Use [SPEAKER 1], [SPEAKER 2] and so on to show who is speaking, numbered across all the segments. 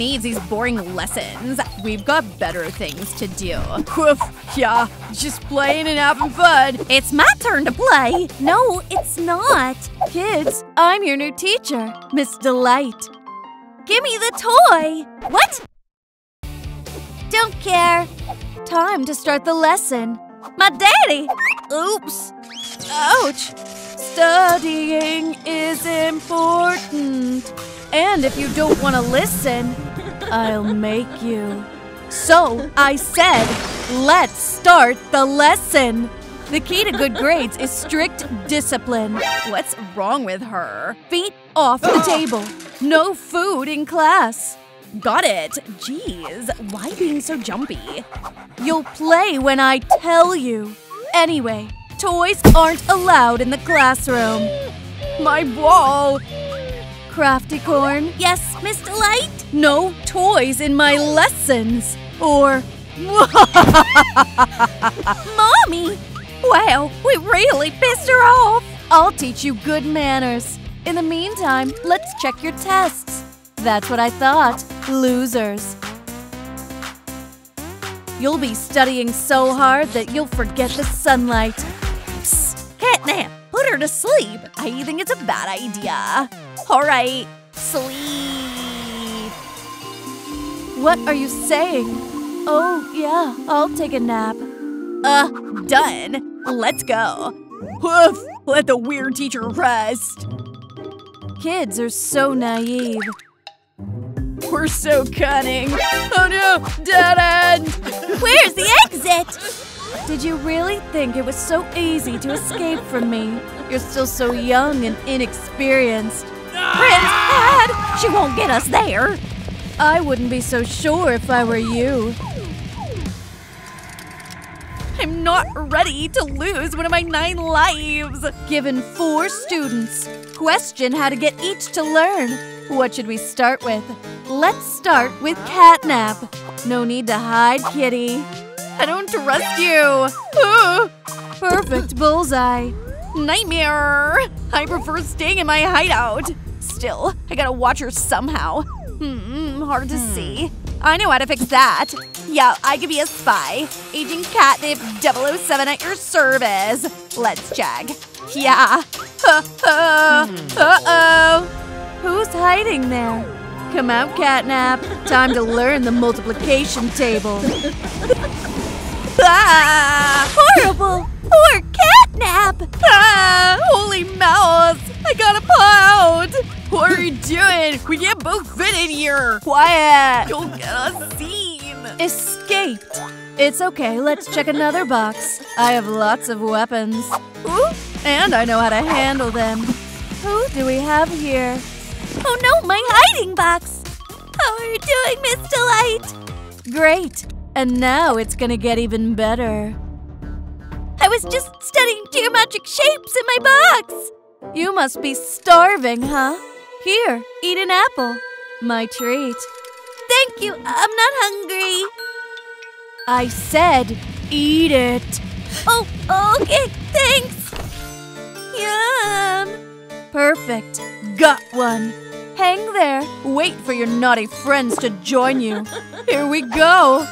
[SPEAKER 1] needs these boring lessons? We've got better things to do. Woof, yeah, just playing and having fun.
[SPEAKER 2] It's my turn to play. No, it's not.
[SPEAKER 3] Kids, I'm your new teacher, Miss Delight.
[SPEAKER 2] Give me the toy. What? Don't care.
[SPEAKER 3] Time to start the lesson.
[SPEAKER 2] My daddy.
[SPEAKER 3] Oops. Ouch. Studying is important. And if you don't want to listen, I'll make you. So, I said, let's start the lesson. The key to good grades is strict discipline.
[SPEAKER 1] What's wrong with her?
[SPEAKER 3] Feet off the table. No food in class.
[SPEAKER 1] Got it. Jeez, why being so jumpy?
[SPEAKER 3] You'll play when I tell you. Anyway, toys aren't allowed in the classroom.
[SPEAKER 1] My ball!
[SPEAKER 3] Crafty Corn,
[SPEAKER 2] Yes, Miss Delight?
[SPEAKER 3] no toys in my lessons. Or
[SPEAKER 2] Mommy! Wow, we really pissed her off.
[SPEAKER 3] I'll teach you good manners. In the meantime, let's check your tests. That's what I thought. Losers. You'll be studying so hard that you'll forget the sunlight.
[SPEAKER 2] Psst, catnap. Put her to sleep. I think it's a bad idea. All right, sleep.
[SPEAKER 3] What are you saying? Oh, yeah, I'll take a nap.
[SPEAKER 1] Uh, done. Let's go. Woof! Let the weird teacher rest.
[SPEAKER 3] Kids are so naive.
[SPEAKER 1] We're so cunning. Oh no, dead end!
[SPEAKER 2] Where's the exit?
[SPEAKER 3] Did you really think it was so easy to escape from me? You're still so young and inexperienced.
[SPEAKER 2] Prince Dad! She won't get us there.
[SPEAKER 3] I wouldn't be so sure if I were you.
[SPEAKER 1] I'm not ready to lose one of my nine lives.
[SPEAKER 3] Given four students, question how to get each to learn. What should we start with? Let's start with catnap. No need to hide, kitty.
[SPEAKER 1] I don't trust you. Ugh.
[SPEAKER 3] Perfect bullseye.
[SPEAKER 1] Nightmare! I prefer staying in my hideout. Still, I gotta watch her somehow. Hmm, hard to see. I know how to fix that. Yeah, I could be a spy. Agent Catnip 007 at your service. Let's check. Yeah. Uh-oh.
[SPEAKER 3] Who's hiding there? Come out, catnap. Time to learn the multiplication table.
[SPEAKER 1] Ah!
[SPEAKER 2] Horrible. Poor catnap.
[SPEAKER 1] Ah! Holy mouse! I gotta pull out! What are you doing? We can't both fit in here! Quiet! You'll get us seen!
[SPEAKER 3] Escaped. It's okay, let's check another box. I have lots of weapons. Ooh, and I know how to handle them. Who do we have here?
[SPEAKER 2] Oh no, my hiding box. How are you doing, Miss Delight?
[SPEAKER 3] Great. And now it's gonna get even better.
[SPEAKER 2] I was just studying geometric shapes in my box.
[SPEAKER 3] You must be starving, huh? Here, eat an apple. My treat.
[SPEAKER 2] Thank you. I'm not hungry.
[SPEAKER 3] I said, eat it.
[SPEAKER 2] Oh, okay. Thanks. Yum.
[SPEAKER 3] Perfect. Got one. Hang there. Wait for your naughty friends to join you. Here we go.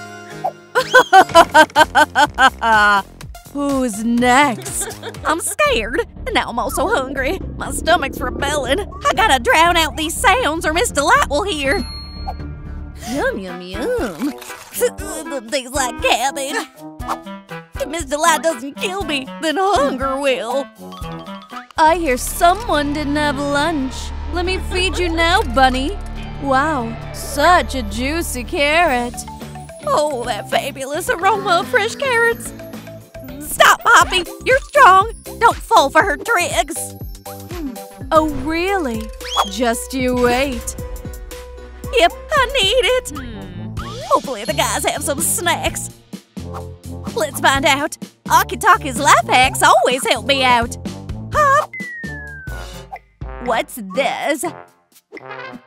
[SPEAKER 3] Who's next?
[SPEAKER 2] I'm scared. And now I'm also hungry. My stomach's rebelling. I gotta drown out these sounds or Miss Delight will hear. Yum, yum, yum. Things like cabbage. If Miss Delight doesn't kill me, then hunger will.
[SPEAKER 3] I hear someone didn't have lunch. Let me feed you now, bunny. Wow, such a juicy carrot.
[SPEAKER 2] Oh, that fabulous aroma of fresh carrots. Stop, Poppy. You're strong. Don't fall for her tricks.
[SPEAKER 3] Oh, really? Just you wait.
[SPEAKER 2] Yep, I need it. Hmm. Hopefully the guys have some snacks. Let's find out. Oki Toki's life hacks always help me out. Hop. What's this?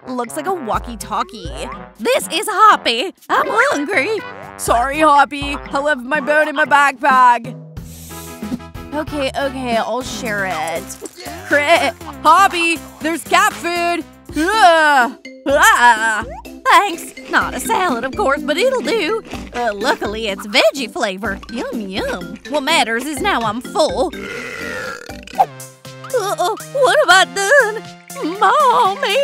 [SPEAKER 1] Looks like a walkie-talkie.
[SPEAKER 2] This is Hoppy. I'm hungry.
[SPEAKER 1] Sorry, Hoppy. I left my bone in my backpack. Okay, okay, I'll share it. Crit! Hoppy! There's cat food!
[SPEAKER 3] Ah. Thanks. Not a salad, of course, but it'll do. Uh, luckily, it's veggie flavor. Yum, yum. What matters is now I'm full. Uh-oh, what have I done? Mommy!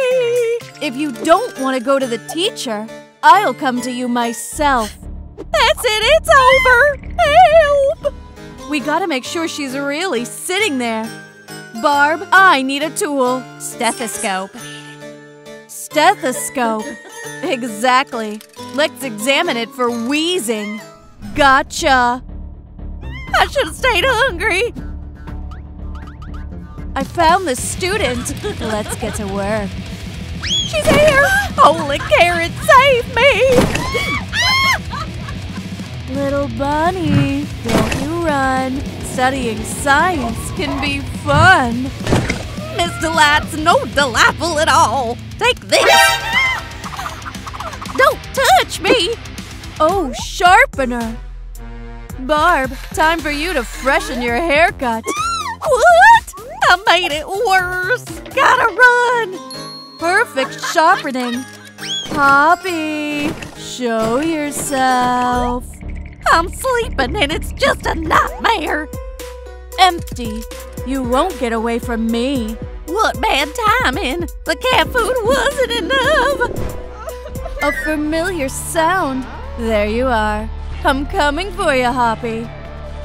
[SPEAKER 1] If you don't want to go to the teacher, I'll come to you myself.
[SPEAKER 3] That's it, it's over! Help!
[SPEAKER 1] We gotta make sure she's really sitting there. Barb, I need a tool.
[SPEAKER 3] Stethoscope.
[SPEAKER 1] Stethoscope. exactly. Let's examine it for wheezing. Gotcha.
[SPEAKER 3] I should have stayed hungry.
[SPEAKER 1] I found the student. Let's get to work.
[SPEAKER 3] She's here! Holy carrot, save me! Ah!
[SPEAKER 1] Little bunny, don't you run. Studying science can be fun.
[SPEAKER 3] Miss Delight's no delightful at all. Take this! Don't touch me!
[SPEAKER 1] Oh, sharpener. Barb, time for you to freshen your haircut.
[SPEAKER 3] What? I made it worse. Gotta run.
[SPEAKER 1] Perfect sharpening. Poppy, show yourself.
[SPEAKER 3] I'm sleeping and it's just a nightmare.
[SPEAKER 1] Empty. You won't get away from me.
[SPEAKER 3] What bad timing. The cat food wasn't enough.
[SPEAKER 1] A familiar sound. There you are. I'm coming for you, Hoppy.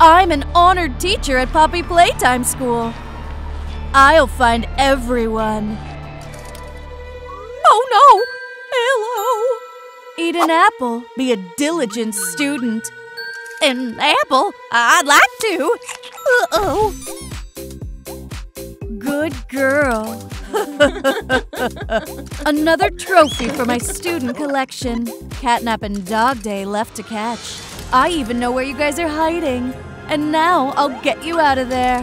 [SPEAKER 1] I'm an honored teacher at Poppy Playtime School. I'll find everyone.
[SPEAKER 3] Oh no! Hello!
[SPEAKER 1] Eat an apple. Be a diligent student.
[SPEAKER 3] An apple? I'd like to. Uh-oh.
[SPEAKER 1] Good girl. Another trophy for my student collection. Catnap and DogDay left to catch. I even know where you guys are hiding. And now I'll get you out of there.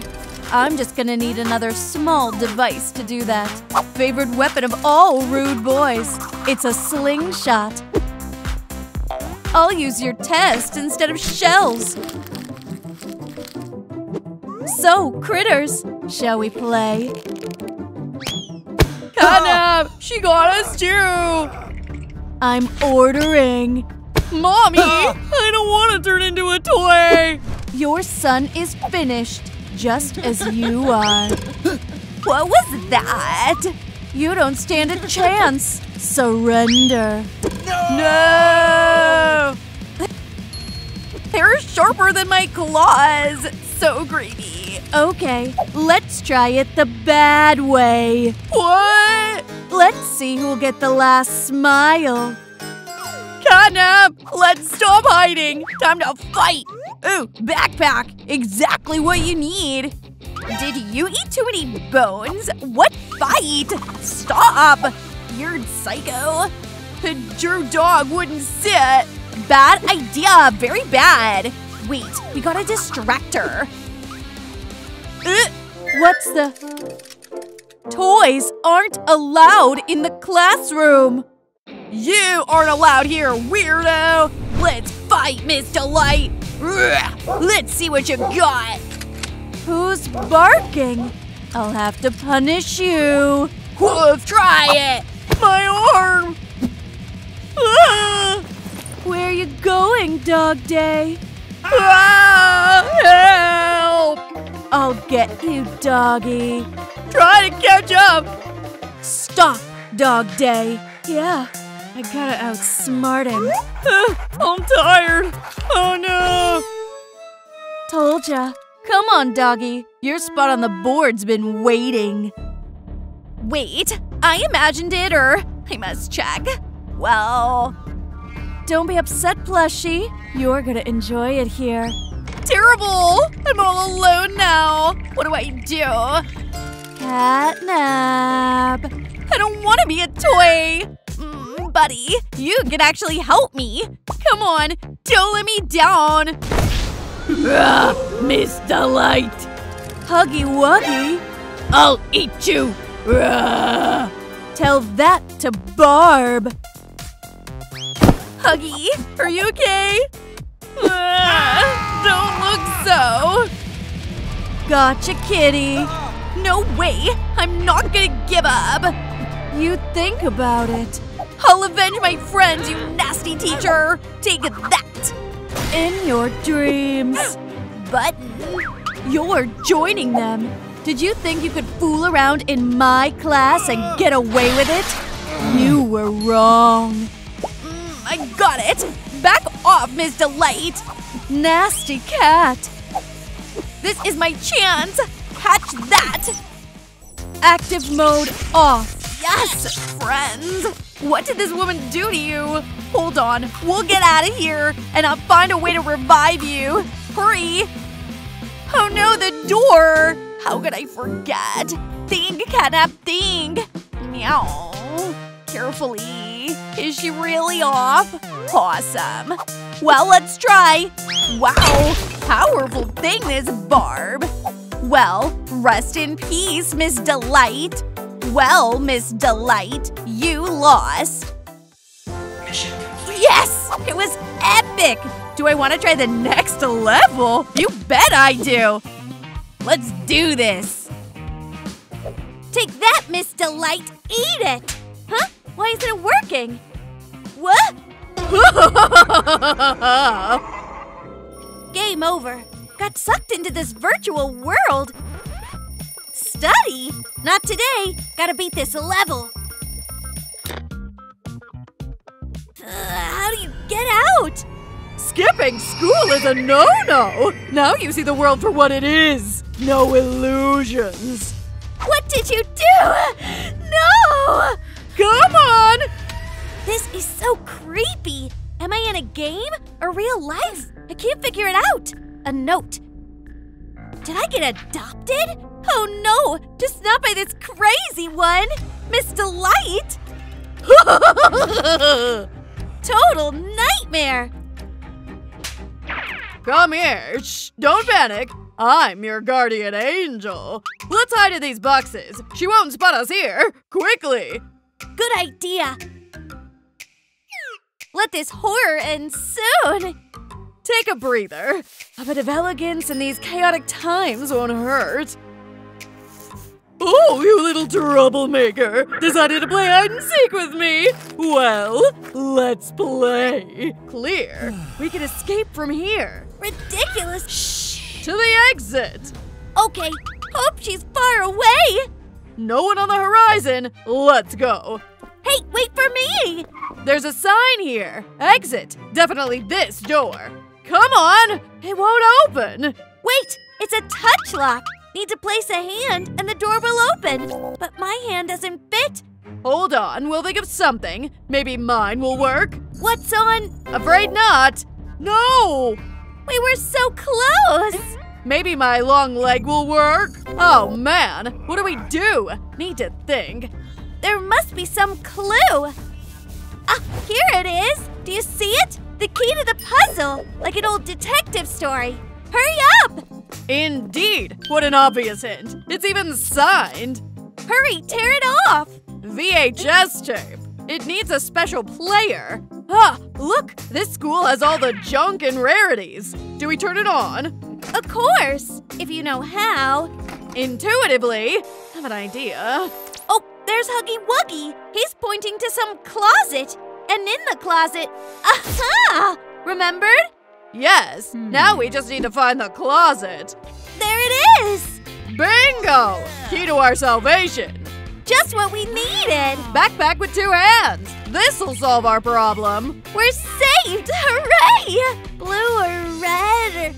[SPEAKER 1] I'm just gonna need another small device to do that. Favorite weapon of all rude boys. It's a slingshot. I'll use your test instead of shells. So, critters, shall we play?
[SPEAKER 3] Catnap! Ah. She got us too!
[SPEAKER 1] I'm ordering.
[SPEAKER 3] Mommy! Ah. I don't want to turn into a toy!
[SPEAKER 1] Your son is finished, just as you are.
[SPEAKER 3] What was that?
[SPEAKER 1] You don't stand a chance. Surrender.
[SPEAKER 3] No! They're sharper than my claws. So greedy.
[SPEAKER 1] Okay, let's try it the bad way.
[SPEAKER 3] What?
[SPEAKER 1] Let's see who'll get the last smile.
[SPEAKER 3] Catnap! Let's stop hiding! Time to fight! Ooh, backpack! Exactly what you need! Did you eat too many bones? What fight? Stop! You're psycho. Your dog wouldn't sit. Bad idea, very bad. Wait, we gotta distract her. Uh,
[SPEAKER 1] What's the. Toys aren't allowed in the classroom.
[SPEAKER 3] you aren't allowed here, weirdo! Let's fight, Miss Delight! Let's see what you got!
[SPEAKER 1] Who's barking? I'll have to punish you.
[SPEAKER 3] Woof, try it! My arm! Ah!
[SPEAKER 1] Where are you going, DogDay?
[SPEAKER 3] Ah! Help!
[SPEAKER 1] I'll get you, doggy.
[SPEAKER 3] Try to catch up!
[SPEAKER 1] Stop, Dog Day. Yeah, I gotta outsmart him.
[SPEAKER 3] Ah, I'm tired! Oh no!
[SPEAKER 1] Told ya. Come on, doggy. Your spot on the board's been waiting.
[SPEAKER 3] Wait, I imagined it, or I must check. Well,
[SPEAKER 1] Don't be upset, plushie. You're gonna enjoy it here.
[SPEAKER 3] terrible! I'm all alone now. What do I do?
[SPEAKER 1] Catnap.
[SPEAKER 3] I don't want to be a toy! Mm, buddy, you can actually help me. Come on, don't let me down. Miss Delight,
[SPEAKER 1] Huggy Wuggy.
[SPEAKER 3] I'll eat you. Rah.
[SPEAKER 1] Tell that to Barb.
[SPEAKER 3] Huggy, are you okay? Ah, don't look so.
[SPEAKER 1] Gotcha, kitty.
[SPEAKER 3] No way, I'm not gonna give up.
[SPEAKER 1] You think about it.
[SPEAKER 3] I'll avenge my friends, you nasty teacher! Take that!
[SPEAKER 1] In your dreams.
[SPEAKER 3] Button.
[SPEAKER 1] You're joining them. Did you think you could fool around in my class and get away with it? You were wrong.
[SPEAKER 3] Mm, I got it! Back off, Miss Delight!
[SPEAKER 1] Nasty cat.
[SPEAKER 3] This is my chance! Catch that!
[SPEAKER 1] Active mode off.
[SPEAKER 3] Yes, friends! What did this woman do to you? Hold on, we'll get out of here, and I'll find a way to revive you. Hurry! Oh no, the door! How could I forget? Think, catnap, think! Meow. Carefully. Is she really off? Awesome. Well, let's try. Wow, powerful thing this Barb. Well, rest in peace, Miss Delight. Well, Miss Delight, you lost. Yes! It was epic! Do I want to try the next level? You bet I do! Let's do this! Take that, Miss Delight! Eat it! Huh? Why isn't it working? What? Game over. Got sucked into this virtual world. Study? Not today. Gotta beat this level. Uh, how do you get out?
[SPEAKER 1] Skipping school is a no-no. Now you see the world for what it is. No illusions.
[SPEAKER 3] What did you do? No!
[SPEAKER 1] Come on!
[SPEAKER 3] This is so creepy. Am I in a game or real life? I can't figure it out. A note. Did I get adopted? Oh no! Just not by this crazy one! Miss Delight! Total nightmare!
[SPEAKER 1] Come here. Shh, don't panic. I'm your guardian angel. Let's hide in these boxes. She won't spot us here. Quickly.
[SPEAKER 3] Good idea. Let this horror end soon.
[SPEAKER 1] Take a breather. A bit of elegance in these chaotic times won't hurt. Oh, you little troublemaker! Decided to play hide and seek with me? Well, let's play. Clear. We can escape from here.
[SPEAKER 3] Ridiculous. Shh.
[SPEAKER 1] To the exit.
[SPEAKER 3] Okay, hope she's far away.
[SPEAKER 1] No one on the horizon. Let's go.
[SPEAKER 3] Hey, wait for me!
[SPEAKER 1] There's a sign here. Exit. Definitely this door. Come on! It won't open.
[SPEAKER 3] Wait, it's a touch lock. Need to place a hand and the door will open. But my hand doesn't fit.
[SPEAKER 1] Hold on, we'll think of something. Maybe mine will work.
[SPEAKER 3] What's on?
[SPEAKER 1] Afraid not. No!
[SPEAKER 3] We were so close!
[SPEAKER 1] Maybe my long leg will work. Oh man, what do we do? Need to think.
[SPEAKER 3] There must be some clue. Ah, here it is. Do you see it? The key to the puzzle, like an old detective story. Hurry up!
[SPEAKER 1] Indeed, what an obvious hint. It's even signed.
[SPEAKER 3] Hurry, tear it off!
[SPEAKER 1] VHS tape. It needs a special player. Ah, look, this school has all the junk and rarities. Do we turn it on?
[SPEAKER 3] Of course, if you know how.
[SPEAKER 1] Intuitively. I Have an idea.
[SPEAKER 3] Oh, there's Huggy Wuggy. He's pointing to some closet. And in the closet, aha! Remembered?
[SPEAKER 1] Yes, now we just need to find the closet.
[SPEAKER 3] There it is!
[SPEAKER 1] Bingo! Key to our salvation.
[SPEAKER 3] Just what we needed!
[SPEAKER 1] Backpack with two hands. This'll solve our problem.
[SPEAKER 3] We're saved! Hooray! Blue or red or.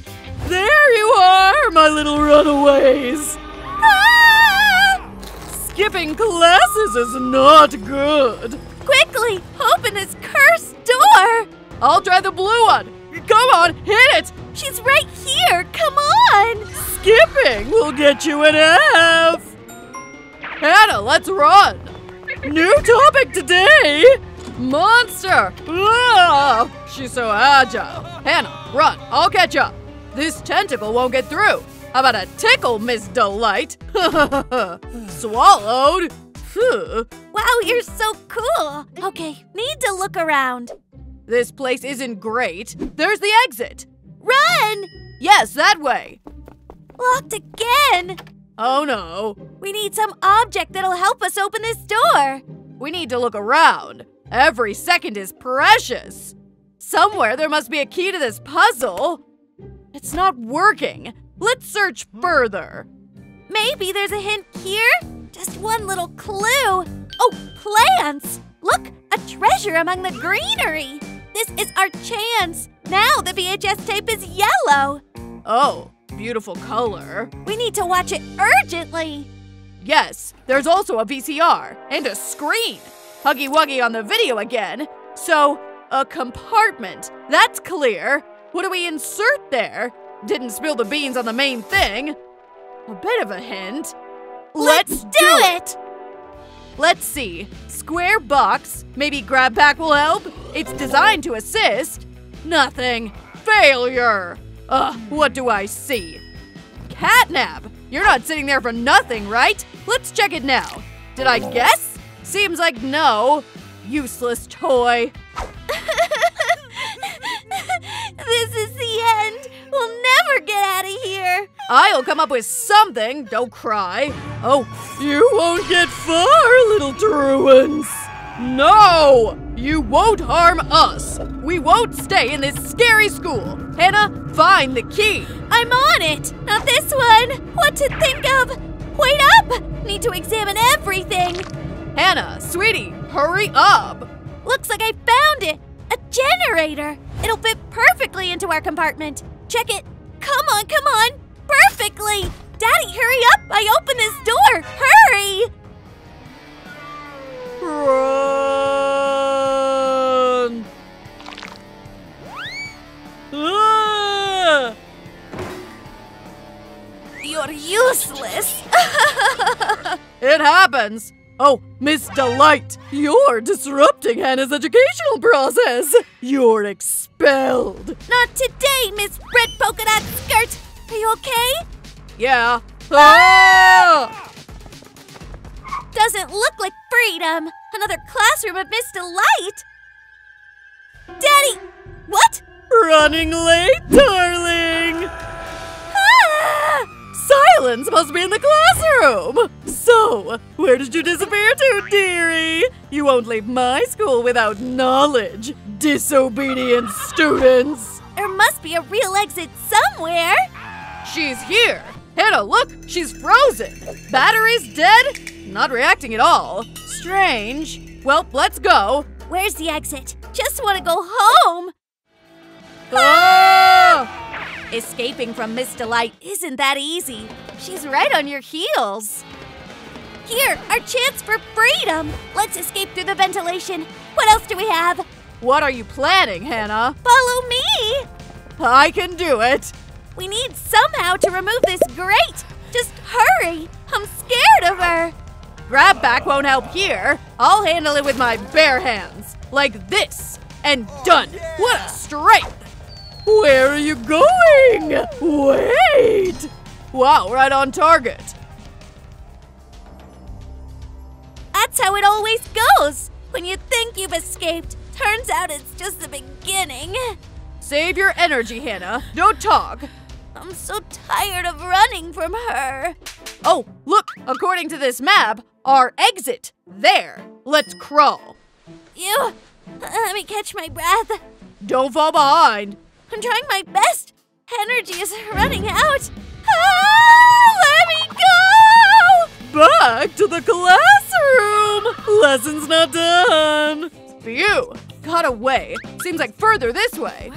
[SPEAKER 1] There you are, my little runaways.
[SPEAKER 3] Ah!
[SPEAKER 1] Skipping classes is not good.
[SPEAKER 3] Quickly, open this cursed door!
[SPEAKER 1] I'll try the blue one. Come on, hit it!
[SPEAKER 3] She's right here! Come on!
[SPEAKER 1] Skipping will get you an F. Hannah, let's run. New topic today. Monster. Ah, she's so agile. Hannah, run. I'll catch up. This tentacle won't get through. How about a tickle, Miss Delight? Swallowed.
[SPEAKER 3] Wow, you're so cool! Okay, need to look around.
[SPEAKER 1] This place isn't great. There's the exit.
[SPEAKER 3] Run!
[SPEAKER 1] Yes, that way.
[SPEAKER 3] Locked again!
[SPEAKER 1] Oh no.
[SPEAKER 3] We need some object that'll help us open this door.
[SPEAKER 1] We need to look around. Every second is precious. Somewhere there must be a key to this puzzle. It's not working. Let's search further.
[SPEAKER 3] Maybe there's a hint here? Just one little clue. Oh, plants! Look, a treasure among the greenery. This is our chance. Now the VHS tape is yellow.
[SPEAKER 1] Oh, beautiful color.
[SPEAKER 3] We need to watch it urgently.
[SPEAKER 1] Yes, there's also a VCR and a screen. Huggy Wuggy on the video again. So, a compartment. That's clear. What do we insert there? Didn't spill the beans on the main thing. A bit of a hint.
[SPEAKER 3] Let's, do it.
[SPEAKER 1] Let's see. Square box. Maybe GrabPack will help. It's designed to assist. Nothing. Failure. Ugh, what do I see? Catnap. You're not sitting there for nothing, right? Let's check it now. Did I guess? Seems like no. Useless toy.
[SPEAKER 3] this is the end. We'll never get out of here.
[SPEAKER 1] I'll come up with something. Don't cry. Oh, you won't get far, little truants. No! You won't harm us. We won't stay in this scary school. Hannah, find the key.
[SPEAKER 3] I'm on it. Not this one. What to think of? Wait up! Need to examine everything.
[SPEAKER 1] Hannah, sweetie, hurry up.
[SPEAKER 3] Looks like I found it. A generator. It'll fit perfectly into our compartment. Check it. Come on, come on. Perfectly. Daddy, hurry up. I open this door. Hurry.
[SPEAKER 1] Run! Ah!
[SPEAKER 3] You're useless.
[SPEAKER 1] It happens. Oh, Miss Delight, you're disrupting Hannah's educational process. You're expelled.
[SPEAKER 3] Not today, Miss Red Polka Dot Skirt. Are you okay?
[SPEAKER 1] Yeah. Ah!
[SPEAKER 3] Doesn't look like freedom. Another classroom of Miss Delight. Daddy, what?
[SPEAKER 1] Running late, darling.
[SPEAKER 3] Ah!
[SPEAKER 1] Silence must be in the classroom. So, where did you disappear to, dearie? You won't leave my school without knowledge, disobedient students.
[SPEAKER 3] There must be a real exit somewhere.
[SPEAKER 1] She's here. Hannah, look, she's frozen. Battery's dead. Not reacting at all. Strange. Well, let's go.
[SPEAKER 3] Where's the exit? Just want to go home.
[SPEAKER 1] Ah!
[SPEAKER 3] Escaping from Miss Delight isn't that easy. She's right on your heels. Here, our chance for freedom. Let's escape through the ventilation. What else do we have?
[SPEAKER 1] What are you planning, Hannah?
[SPEAKER 3] Follow me.
[SPEAKER 1] I can do it.
[SPEAKER 3] We need somehow to remove this grate. Just hurry. I'm scared of her.
[SPEAKER 1] GrabPack won't help here. I'll handle it with my bare hands. Like this. And oh, done. What a strength. Where are you going? Wait. Wow, right on target.
[SPEAKER 3] That's how it always goes. When you think you've escaped, turns out it's just the beginning.
[SPEAKER 1] Save your energy, Hannah. Don't talk.
[SPEAKER 3] I'm so tired of running from her.
[SPEAKER 1] Oh, look, according to this map, our exit. There. Let's crawl.
[SPEAKER 3] You. Let me catch my breath.
[SPEAKER 1] Don't fall behind.
[SPEAKER 3] I'm trying my best. Energy is running out. Ah, let me go!
[SPEAKER 1] Back to the classroom. Lesson's not done. Phew. Got away. Seems like further this way.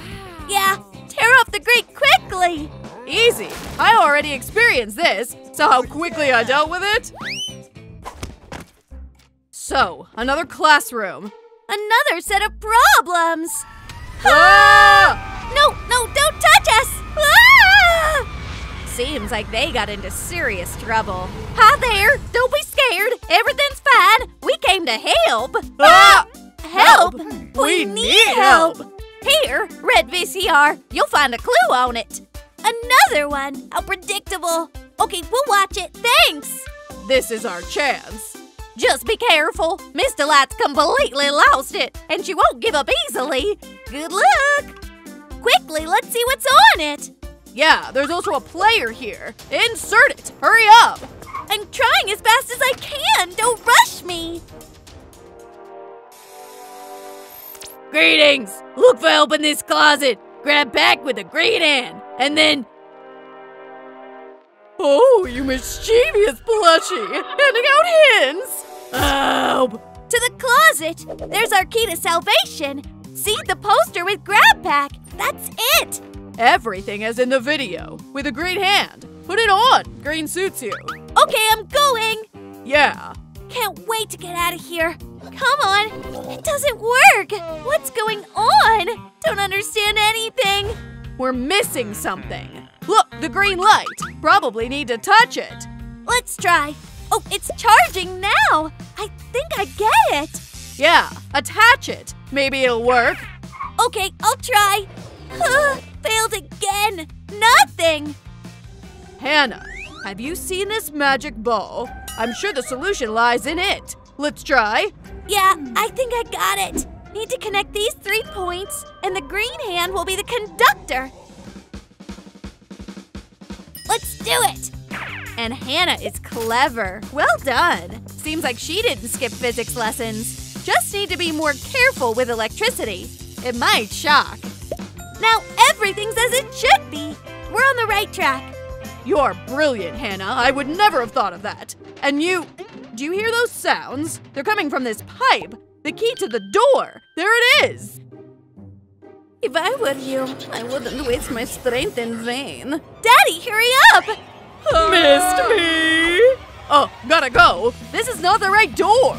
[SPEAKER 3] Yeah, tear off the grate quickly.
[SPEAKER 1] Easy. I already experienced this. So how quickly I dealt with it? So, another classroom.
[SPEAKER 3] Another set of problems.
[SPEAKER 1] Ah!
[SPEAKER 3] No, no, don't touch us! Ah! Seems like they got into serious trouble. Hi there! Don't be scared. Everything's fine. We came to help.
[SPEAKER 1] Ah!
[SPEAKER 3] Help?
[SPEAKER 1] We need help.
[SPEAKER 3] Here, red VCR. You'll find a clue on it. Another one. How predictable. Okay, we'll watch it. Thanks.
[SPEAKER 1] This is our chance.
[SPEAKER 3] Just be careful. Miss Delight's completely lost it, and she won't give up easily. Good luck. Quickly, let's see what's on it.
[SPEAKER 1] Yeah, there's also a player here. Insert it. Hurry up.
[SPEAKER 3] I'm trying as fast as I can. Don't rush me.
[SPEAKER 1] Greetings! Look for help in this closet. GrabPack with a green hand, and then. Oh, you mischievous plushie! Handing out hints! Help!
[SPEAKER 3] To the closet! There's our key to salvation! See the poster with GrabPack! That's it!
[SPEAKER 1] Everything as in the video, with a green hand. Put it on! Green suits you.
[SPEAKER 3] Okay, I'm going!
[SPEAKER 1] Yeah.
[SPEAKER 3] Can't wait to get out of here. Come on! It doesn't work! What's going on? Don't understand anything!
[SPEAKER 1] We're missing something. Look, the green light. Probably need to touch it.
[SPEAKER 3] Let's try. Oh, it's charging now! I think I get it!
[SPEAKER 1] Yeah, attach it. Maybe it'll work.
[SPEAKER 3] Okay, I'll try. Failed again! Nothing!
[SPEAKER 1] Hannah, have you seen this magic ball? I'm sure the solution lies in it. Let's try.
[SPEAKER 3] Yeah, I think I got it. Need to connect these three points, and the green hand will be the conductor. Let's do it!
[SPEAKER 4] And Hannah is clever. Well done. Seems like she didn't skip physics lessons. Just need to be more careful with electricity. It might shock.
[SPEAKER 3] Now everything's as it should be. We're on the right track.
[SPEAKER 1] You're brilliant, Hannah. I would never have thought of that. And you. Do you hear those sounds? They're coming from this pipe. The key to the door. There it is.
[SPEAKER 4] If I were you, I wouldn't waste my strength in vain.
[SPEAKER 3] Daddy, hurry up! Ah.
[SPEAKER 1] Missed me! Oh, gotta go. This is not the right door.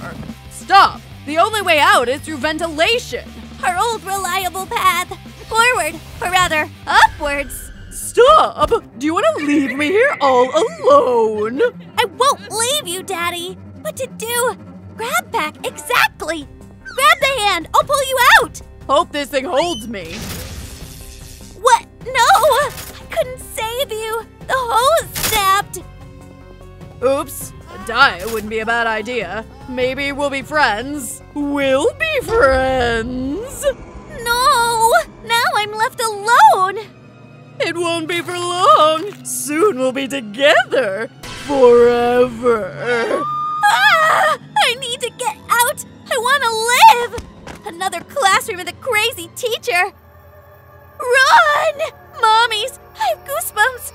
[SPEAKER 1] Stop. The only way out is through ventilation.
[SPEAKER 3] Our old reliable path. Forward, or rather, upwards.
[SPEAKER 1] Stop! Do you want to leave me here all alone?
[SPEAKER 3] I won't leave you, Daddy. What to do? GrabPack, exactly. Grab the hand. I'll pull you out.
[SPEAKER 1] Hope this thing holds me.
[SPEAKER 3] What? No! I couldn't save you. The hose snapped.
[SPEAKER 1] Oops. A diet wouldn't be a bad idea. Maybe we'll be friends. We'll be friends.
[SPEAKER 3] No! Now I'm left alone.
[SPEAKER 1] It won't be for long. Soon we'll be together. Forever.
[SPEAKER 3] Ah! I need to get out. I want to live. Another classroom with a crazy teacher. Run! Mommies, I have goosebumps.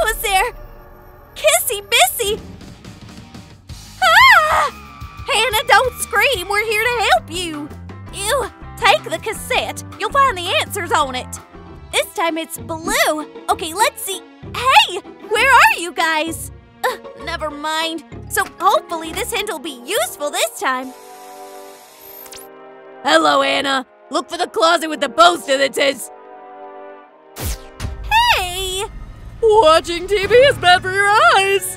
[SPEAKER 3] Who's there? Kissy Missy! Ah! Hannah, don't scream. We're here to help you. Ew, take the cassette. You'll find the answers on it. This time it's blue. Okay, let's see. Hey, where are you guys? Never mind. So hopefully this hint will be useful this time.
[SPEAKER 1] Hello, Anna. Look for the closet with the poster that says,
[SPEAKER 3] Hey!
[SPEAKER 1] Watching TV is bad for your eyes.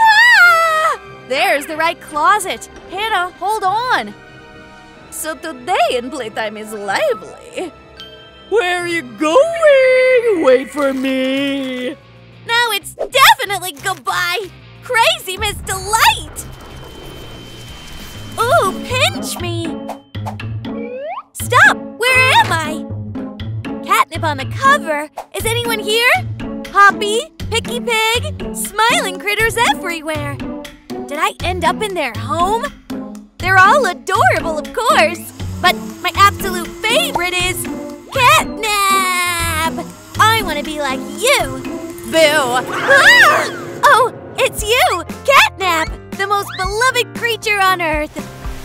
[SPEAKER 3] Ah!
[SPEAKER 4] There's the right closet. Hannah, hold on. So today in playtime is lively.
[SPEAKER 1] Where are you going? Wait for me.
[SPEAKER 3] Now it's definitely goodbye. Crazy Miss Delight. Ooh, pinch me. Stop! Where am I? Catnip on the cover. Is anyone here? Poppy, Picky Pig, smiling critters everywhere. Did I end up in their home? They're all adorable, of course. But my absolute favorite is Catnap! I want to be like you.
[SPEAKER 4] Boo!
[SPEAKER 3] Ah! It's you, Catnap, the most beloved creature on Earth.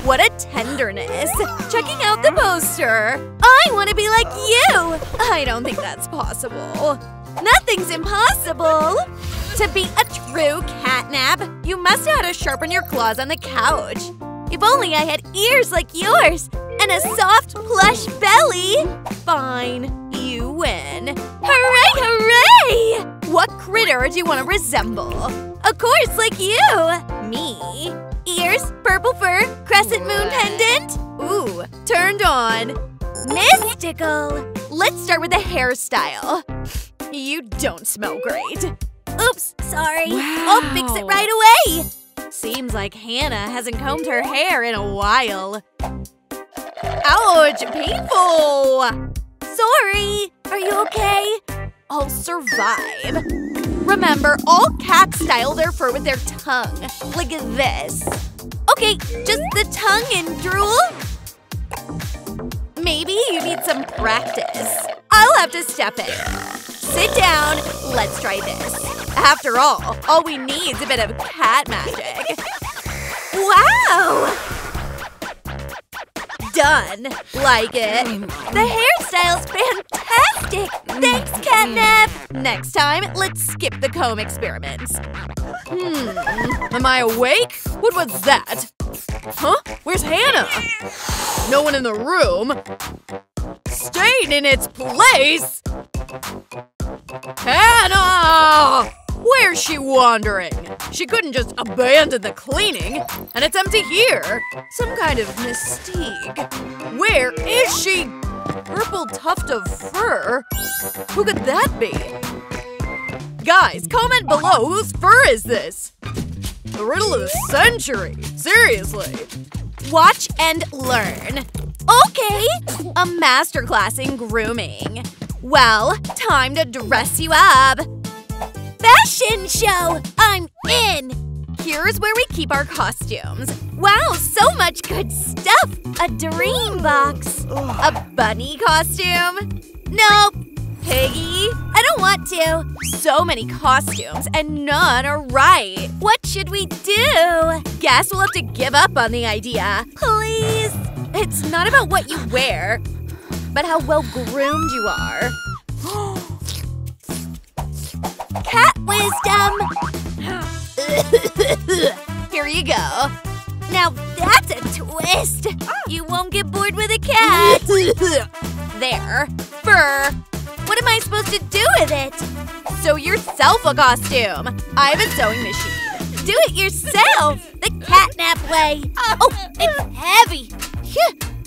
[SPEAKER 4] What a tenderness. Checking out the poster.
[SPEAKER 3] I want to be like you.
[SPEAKER 4] I don't think that's possible.
[SPEAKER 3] Nothing's impossible.
[SPEAKER 4] To be a true catnap, you must know how to sharpen your claws on the couch.
[SPEAKER 3] If only I had ears like yours and a soft, plush belly.
[SPEAKER 4] Fine, you win.
[SPEAKER 3] Hooray, hooray!
[SPEAKER 4] What critter do you want to resemble?
[SPEAKER 3] Of course, like you.
[SPEAKER 4] Me?
[SPEAKER 3] Ears, purple fur, crescent moon pendant.
[SPEAKER 4] Ooh, turned on.
[SPEAKER 3] Mystical.
[SPEAKER 4] Let's start with the hairstyle. You don't smell great.
[SPEAKER 3] Oops, sorry.
[SPEAKER 4] Wow.
[SPEAKER 3] I'll fix it right away.
[SPEAKER 4] Seems like Hannah hasn't combed her hair in a while. Ouch, painful!
[SPEAKER 3] Sorry. Are you okay?
[SPEAKER 4] I'll survive. Remember, all cats style their fur with their tongue, like this.
[SPEAKER 3] Okay, just the tongue and drool? Maybe you need some practice. I'll have to step in. Sit down. Let's try this. After all, all we need is a bit of cat magic. Wow! Done. Like it. The hairstyle's fantastic! Thanks, Catnap! Next time, let's skip the comb experiments. Hmm. Am I awake? What was that? Huh? Where's Hannah? No one in the room. Staying in its place? Hannah! Where's she wandering? She couldn't just abandon the cleaning. And it's empty here. Some kind of mystique. Where is she? Purple tuft of fur? Who could that be? Guys, comment below whose fur is this? The riddle of the century. Seriously. Watch and learn. Okay, a masterclass in grooming. Well, time to dress you up. Fashion show! I'm in! Here's where we keep our costumes. Wow, so much good stuff! A dream box. A bunny costume. Nope. Piggy? I don't want to. So many costumes, and none are right. What should we do? Guess we'll have to give up on the idea. Please? It's not about what you wear, but how well groomed you are. Oh, Cat wisdom! Here you go. Now that's a twist. You won't get bored with a cat. there. Fur. What am I supposed to do with it? Sew yourself a costume. I have a sewing machine. Do it yourself. The catnap way. Oh, it's heavy.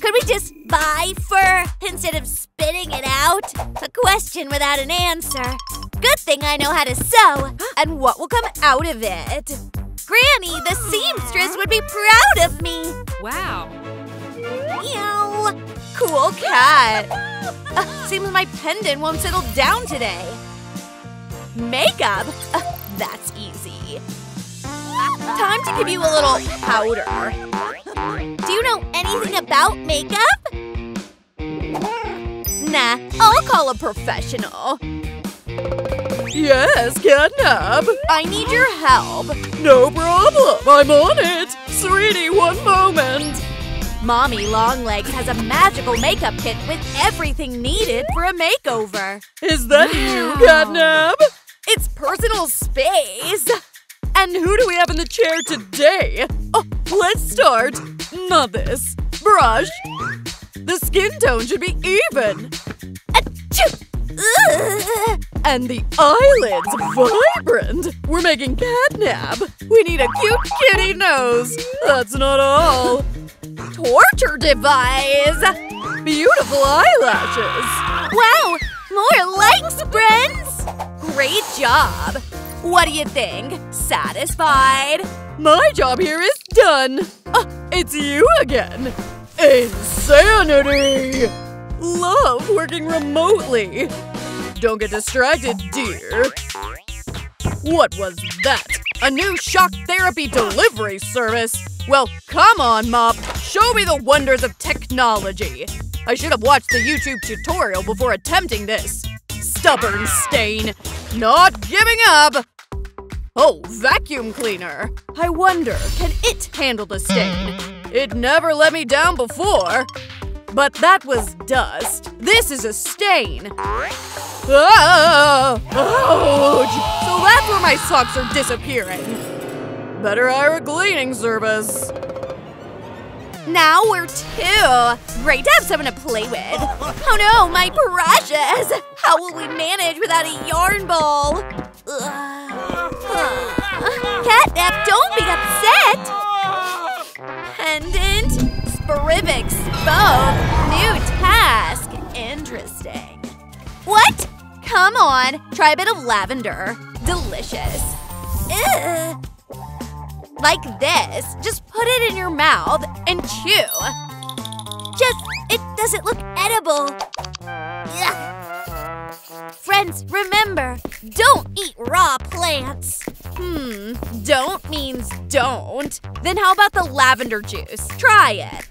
[SPEAKER 3] Could we just buy fur instead of spitting it out? A question without an answer. Good thing I know how to sew. And what will come out of it? Granny, the seamstress would be proud of me.
[SPEAKER 5] Wow.
[SPEAKER 3] Meow. Cool cat. Uh, seems my pendant won't settle down today. Makeup? Uh, that's easy. Time to give you a little powder. Do you know anything about makeup? Nah, I'll call a professional.
[SPEAKER 1] Yes, Catnap.
[SPEAKER 3] I need your help.
[SPEAKER 1] No problem. I'm on it. Sweetie, one moment.
[SPEAKER 3] Mommy Longlegs has a magical makeup kit with everything needed for a makeover.
[SPEAKER 1] Is that you, Catnap?
[SPEAKER 3] It's personal space.
[SPEAKER 1] And who do we have in the chair today? Oh, let's start. Not this. Brush. The skin tone should be even. And the eyelids vibrant. We're making catnap. We need a cute kitty nose. That's not all.
[SPEAKER 3] Torture device.
[SPEAKER 1] Beautiful eyelashes.
[SPEAKER 3] Wow, more likes, friends. Great job. What do you think? Satisfied?
[SPEAKER 1] My job here is done. Ah, it's you again. Insanity! Love working remotely. Don't get distracted, dear. What was that? A new shock therapy delivery service? Well, come on, Mop. Show me the wonders of technology. I should have watched the YouTube tutorial before attempting this. Stubborn stain. Not giving up. Oh, vacuum cleaner. I wonder, can it handle the stain? It never let me down before. But that was dust. This is a stain. Ah! Ouch! So that's where my socks are disappearing. Better hire a cleaning service.
[SPEAKER 3] Now we're two. Great to have someone to play with. Oh no, my precious! How will we manage without a yarn ball? Ugh. Catnap, don't be upset! Pendant, Sprivix, both. New task. Interesting. What? Come on, try a bit of lavender. Delicious. Ugh. Like this. Just put it in your mouth and chew. Just, it doesn't look edible. Ugh. Friends, remember, don't eat raw plants. Hmm, don't means don't. Then how about the lavender juice? Try it.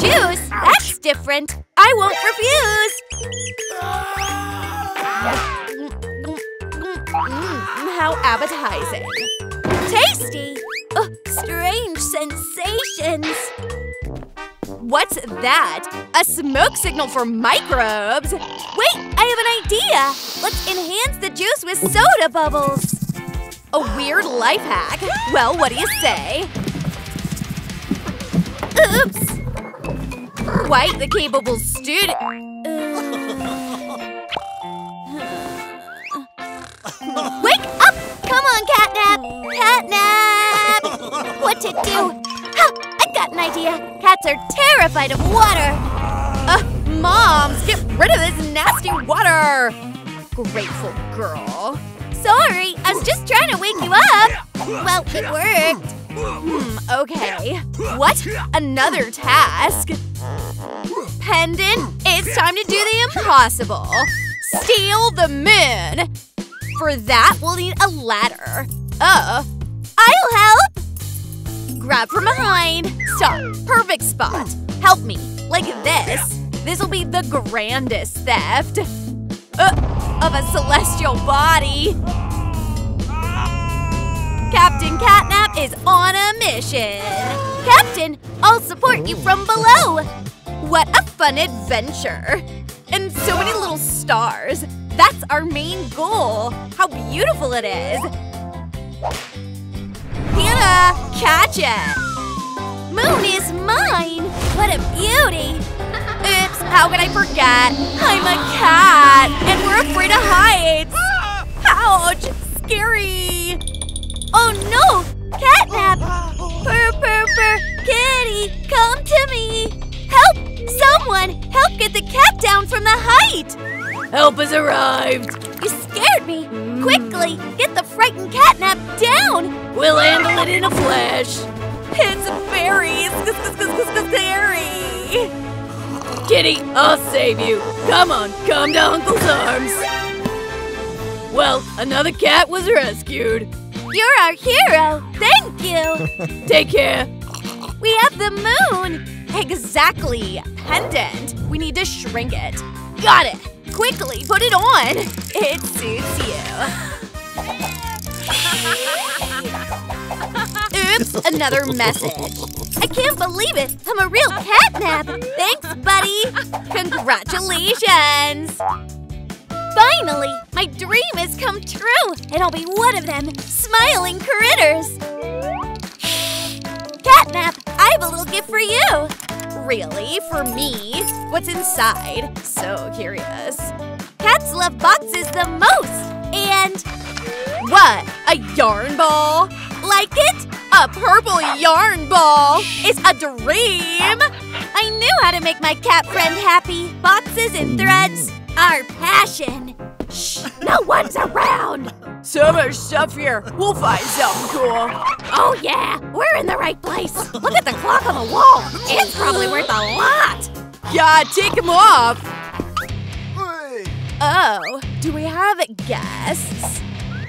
[SPEAKER 3] Juice? That's different. I won't refuse!
[SPEAKER 6] Mm, how appetizing.
[SPEAKER 3] Tasty! Oh, strange sensations!
[SPEAKER 6] What's that? A smoke signal for microbes?
[SPEAKER 3] Wait, I have an idea! Let's enhance the juice with soda bubbles!
[SPEAKER 6] A weird life hack. Well, what do you say?
[SPEAKER 3] Oops!
[SPEAKER 6] Quite the capable student.
[SPEAKER 3] Wake up! Come on, Catnap! Catnap! What to do? Ha! I got an idea! Cats are terrified of water!
[SPEAKER 6] Uh, moms, get rid of this nasty water! Grateful girl.
[SPEAKER 3] Sorry, I was just trying to wake you up! Well, it worked.
[SPEAKER 6] Hmm, okay. What? Another task? Pendant, it's time to do the impossible. Steal the moon. For that, we'll need a ladder. Uh,
[SPEAKER 3] I'll help!
[SPEAKER 6] Grab from behind. Stop. Perfect spot. Help me. Like this. This'll be the grandest theft. Uh, of a celestial body. Captain Catnap is on a mission.
[SPEAKER 3] Captain, I'll support you from below!
[SPEAKER 6] What a fun adventure! And so many little stars. That's our main goal. How beautiful it is. Catch it.
[SPEAKER 3] Moon is mine! What a beauty!
[SPEAKER 6] Oops, how could I forget? I'm a cat, and we're afraid of heights. Ouch, scary.
[SPEAKER 3] Oh no! Catnap! Purr, purr, purr! Kitty, come to me! Help! Someone! Help get the cat down from the height!
[SPEAKER 1] Help has arrived.
[SPEAKER 3] You scared me! Quickly, get the frightened catnap down!
[SPEAKER 1] We'll handle it in a flash.
[SPEAKER 6] It's berries. Scary.
[SPEAKER 1] Kitty, I'll save you. Come on, come to Uncle's arms. Well, another cat was rescued.
[SPEAKER 3] You're our hero! Thank you!
[SPEAKER 1] Take care.
[SPEAKER 3] We have the moon!
[SPEAKER 6] Exactly. Pendant. We need to shrink it. Got it. Quickly, put it on. It suits you. Oops, another message.
[SPEAKER 3] I can't believe it! I'm a real catnap! Thanks, buddy!
[SPEAKER 6] Congratulations.
[SPEAKER 3] Finally! My dream has come true! And I'll be one of them! Smiling critters! Catnap, I have a little gift for you!
[SPEAKER 6] Really? For me? What's inside? So curious.
[SPEAKER 3] Cats love boxes the most! And
[SPEAKER 6] What? A yarn ball?
[SPEAKER 3] like it?
[SPEAKER 6] A purple yarn ball It's a dream!
[SPEAKER 3] I knew how to make my cat friend happy. Boxes and threads, our passion. Shh, no one's around.
[SPEAKER 1] So much stuff here. We'll find something cool.
[SPEAKER 3] Oh yeah, we're in the right place. Look at the clock on the wall. It's probably worth a lot.
[SPEAKER 1] Yeah, take him off.
[SPEAKER 6] Oh, do we have guests?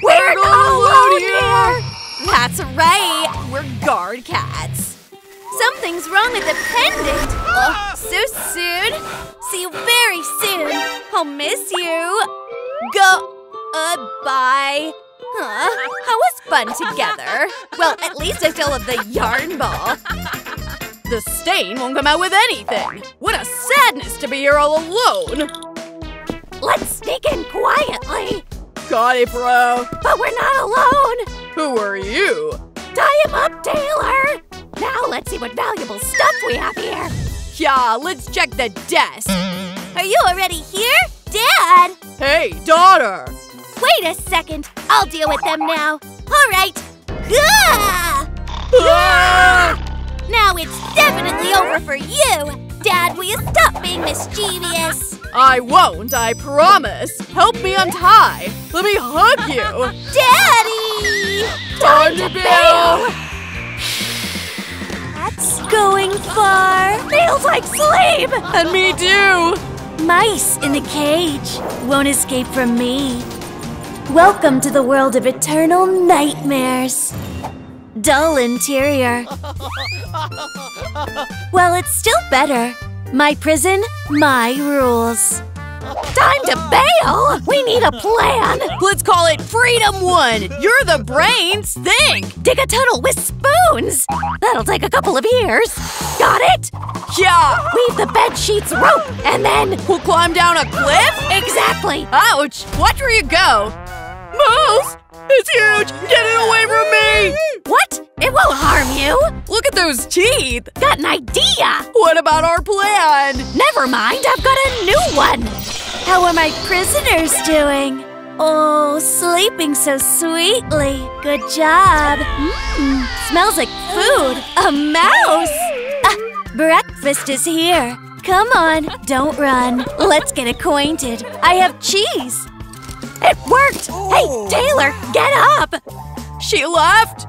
[SPEAKER 3] We're not alone here.
[SPEAKER 6] That's right, we're guard cats.
[SPEAKER 3] Something's wrong with the pendant. Ah!
[SPEAKER 6] Oh, so soon?
[SPEAKER 3] See you very soon.
[SPEAKER 6] I'll miss you. Go. Uh, bye. Huh? How was fun together? Well, at least I still have the yarn ball.
[SPEAKER 1] The stain won't come out with anything. What a sadness to be here all alone.
[SPEAKER 3] Let's sneak in quietly.
[SPEAKER 1] Got it, bro.
[SPEAKER 3] But we're not alone.
[SPEAKER 1] Who are you?
[SPEAKER 3] Tie him up, Taylor. Now let's see what valuable stuff we have here.
[SPEAKER 6] Yeah, let's check the desk.
[SPEAKER 3] Are you already here? Dad!
[SPEAKER 1] Hey, daughter.
[SPEAKER 3] Wait a second. I'll deal with them now. All right. Gah!
[SPEAKER 1] Ah!
[SPEAKER 3] Now it's definitely over for you. Dad, will you stop being mischievous?
[SPEAKER 1] I won't, I promise. Help me untie. Let me hug you.
[SPEAKER 3] Daddy!
[SPEAKER 1] Time to bail.
[SPEAKER 3] That's going far. Feels like sleep.
[SPEAKER 1] And me too.
[SPEAKER 7] Mice in the cage won't escape from me. Welcome to the world of eternal nightmares. Dull interior. Well, it's still better.
[SPEAKER 8] My prison, my rules.
[SPEAKER 3] Time to bail! We need a plan!
[SPEAKER 1] Let's call it Freedom One! You're the brains! Think!
[SPEAKER 3] Dig a tunnel with spoons! That'll take a couple of years. Got it?
[SPEAKER 1] Yeah!
[SPEAKER 3] Weave the bed sheets rope, and then.
[SPEAKER 1] We'll climb down a cliff?
[SPEAKER 3] Exactly!
[SPEAKER 1] Ouch! Watch where you go! Moose! It's huge! Get it away from me!
[SPEAKER 3] What? It won't harm you!
[SPEAKER 1] Look at those teeth!
[SPEAKER 3] Got an idea!
[SPEAKER 1] What about our plan?
[SPEAKER 3] Never mind, I've got a new one!
[SPEAKER 8] How are my prisoners doing? Oh, sleeping so sweetly. Good job. Mmm, smells like food. A mouse! Ah, breakfast is here. Come on, don't run. Let's get acquainted. I have cheese.
[SPEAKER 3] It worked! Hey, Taylor, get up!
[SPEAKER 1] She left?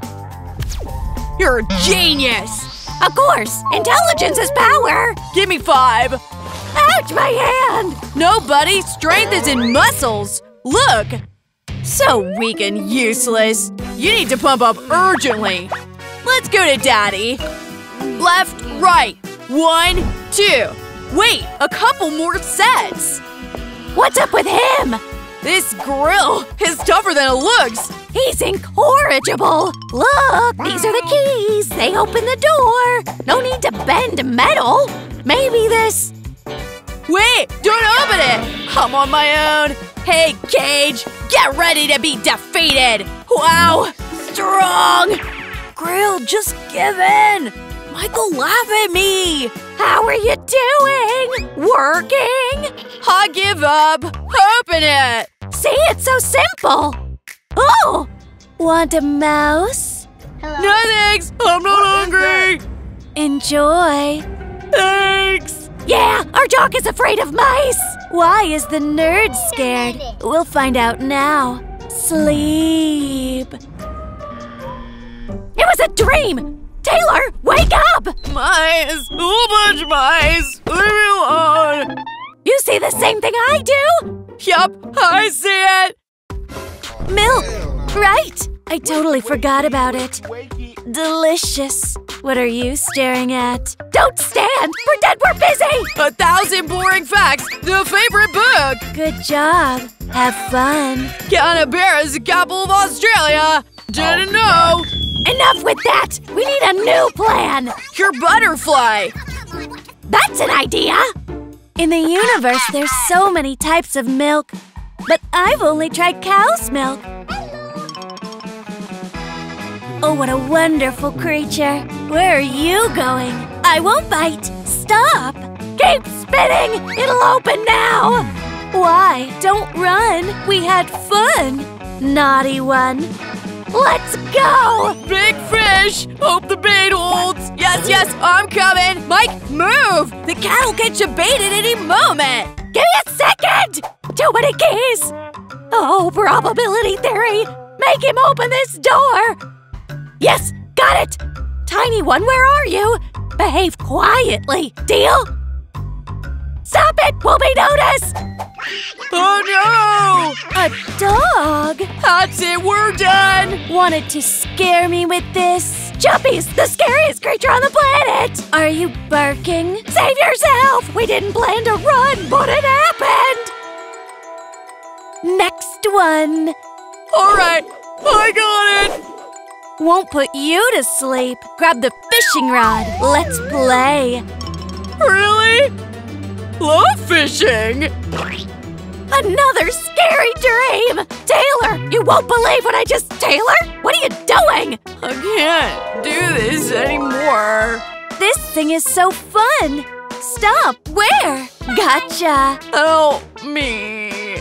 [SPEAKER 1] You're a genius!
[SPEAKER 3] Of course, intelligence is power!
[SPEAKER 1] Give me five!
[SPEAKER 3] Ouch, my hand!
[SPEAKER 1] No, buddy, strength is in muscles! Look! So weak and useless. You need to pump up urgently. Let's go to Daddy. Left, right. One, two. Wait, a couple more sets.
[SPEAKER 3] What's up with him?
[SPEAKER 1] This grill is tougher than it looks.
[SPEAKER 3] He's incorrigible! Look, these are the keys. They open the door. No need to bend metal. Maybe this.
[SPEAKER 1] Wait, don't open it! I'm on my own. Hey, Cage, get ready to be defeated. Wow, strong. Grill, just give in. Michael, laugh at me.
[SPEAKER 3] How are you doing? Working?
[SPEAKER 1] I give up. Open it.
[SPEAKER 3] See, it's so simple. Oh!
[SPEAKER 8] Want a mouse?
[SPEAKER 1] No thanks. I'm not hungry.
[SPEAKER 8] Enjoy.
[SPEAKER 1] Thanks.
[SPEAKER 3] Yeah, our jock is afraid of mice.
[SPEAKER 8] Why is the nerd scared? We'll find out now. Sleep.
[SPEAKER 3] It was a dream. Taylor, wake up!
[SPEAKER 1] Mice. A whole bunch of mice. Leave me alone.
[SPEAKER 3] You see the same thing I do?
[SPEAKER 1] Yup, I see it.
[SPEAKER 8] Milk! Right! I totally forgot about it. Delicious. What are you staring at?
[SPEAKER 3] Don't stand! Pretend we're busy!
[SPEAKER 1] A thousand boring facts. The favorite book.
[SPEAKER 8] Good job. Have fun.
[SPEAKER 1] Canberra is the capital of Australia. Didn't know.
[SPEAKER 3] Enough with that! We need a new plan!
[SPEAKER 1] Your butterfly.
[SPEAKER 3] That's an idea!
[SPEAKER 8] In the universe, there's so many types of milk, but I've only tried cow's milk. Oh, what a wonderful creature. Where are you going? I won't bite. Stop.
[SPEAKER 3] Keep spinning! It'll open now!
[SPEAKER 8] Why? Don't run. We had fun. Naughty one.
[SPEAKER 3] Let's go!
[SPEAKER 1] Big fish. Hope the bait holds. Yes, yes, I'm coming. Mike, move. The cat will get you bait at any moment.
[SPEAKER 3] Give me a second! Too many keys! Oh, probability theory! Make him open this door! Yes, got it! Tiny one, where are you? Behave quietly, deal? Stop it! We'll be noticed!
[SPEAKER 1] Oh no!
[SPEAKER 8] A dog?
[SPEAKER 1] That's it, we're done.
[SPEAKER 8] Wanted to scare me with this?
[SPEAKER 3] Jumpy's the scariest creature on the planet!
[SPEAKER 8] Are you barking?
[SPEAKER 3] Save yourself! We didn't plan to run, but it happened!
[SPEAKER 8] Next one.
[SPEAKER 1] All right, I got it.
[SPEAKER 8] Won't put you to sleep. Grab the fishing rod. Let's play.
[SPEAKER 1] Really? Love fishing.
[SPEAKER 3] Another scary dream! Taylor, you won't believe what I just. Taylor? What are you doing?
[SPEAKER 1] I can't do this anymore.
[SPEAKER 8] This thing is so fun. Stop. Where? Gotcha.
[SPEAKER 1] Help me.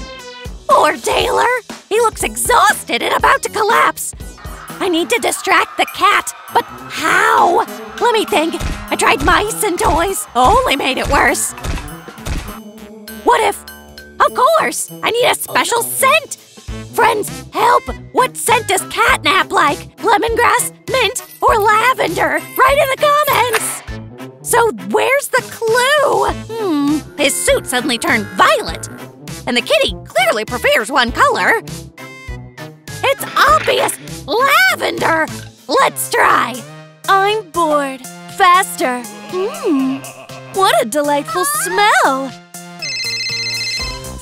[SPEAKER 3] Poor Taylor! He looks exhausted and about to collapse. I need to distract the cat, but how? Let me think. I tried mice and toys, only made it worse. What if? Of course! I need a special scent! Friends, help! What scent does catnap like? Lemongrass, mint, or lavender? Write in the comments! So, where's the clue? Hmm, his suit suddenly turned violet. And the kitty clearly prefers one color. It's obvious! Lavender! Let's try!
[SPEAKER 8] I'm bored. Faster. Hmm.
[SPEAKER 3] What a delightful smell!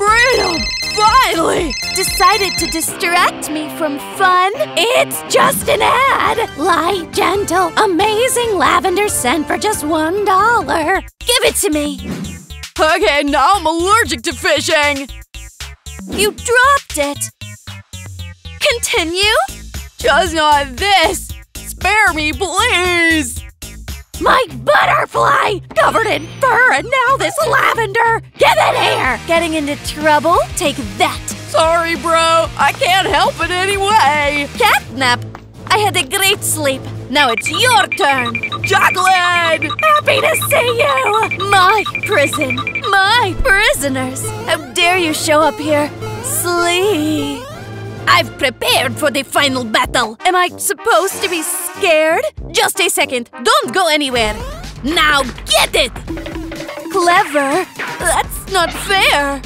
[SPEAKER 1] Freedom! Finally!
[SPEAKER 3] Decided to distract me from fun? It's just an ad! Light, gentle, amazing lavender scent for just one dollar. Give it to me.
[SPEAKER 1] Okay, now I'm allergic to fishing!
[SPEAKER 3] You dropped it. Continue?
[SPEAKER 1] Just not this! Spare me, please!
[SPEAKER 3] My butterfly! Covered in fur and now this lavender! Get it here! Getting into trouble? Take that!
[SPEAKER 1] Sorry, bro. I can't help it anyway.
[SPEAKER 3] Catnap! I had a great sleep. Now it's your turn!
[SPEAKER 1] Chocolate!
[SPEAKER 3] Happy to see you! My prison! My prisoners! How dare you show up here? Sleep! I've prepared for the final battle! Am I supposed to be scared? Just a second, don't go anywhere! Now get it! Clever! That's not fair!